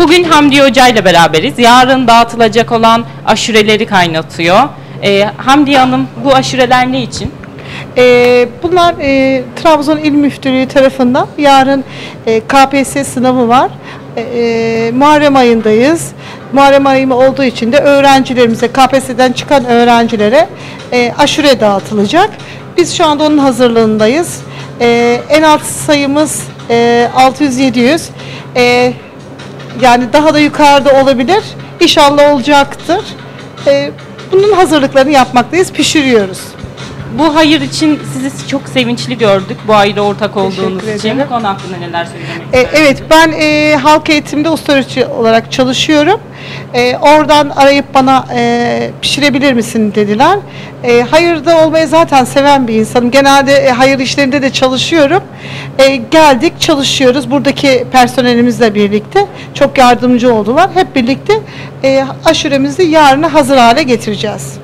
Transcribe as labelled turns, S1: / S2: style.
S1: Bugün Hamdi Hoca ile beraberiz. Yarın dağıtılacak olan aşureleri kaynatıyor. Ee, Hamdi Hanım bu aşureler ne için?
S2: Ee, bunlar e, Trabzon İl Müftülüğü tarafından yarın e, KPSS sınavı var. E, e, Muharrem ayındayız. Muharrem ayı olduğu için de öğrencilerimize, KPSS'den çıkan öğrencilere e, aşure dağıtılacak. Biz şu anda onun hazırlığındayız. E, en alt sayımız e, 600-700. E, yani daha da yukarıda olabilir. İnşallah olacaktır. E, bunun hazırlıklarını yapmaktayız, pişiriyoruz.
S1: Bu hayır için sizi çok sevinçli gördük bu hayra ortak olduğunuz için. Bu konu hakkında neler söylemek
S2: E, evet ben e, halk eğitimde usta öğretici olarak çalışıyorum. E, oradan arayıp bana e, pişirebilir misin dediler. E, hayırda olmayı zaten seven bir insanım. Genelde e, hayır işlerinde de çalışıyorum. E, geldik çalışıyoruz buradaki personelimizle birlikte. Çok yardımcı oldular. Hep birlikte e, aşuremizi yarına hazır hale getireceğiz.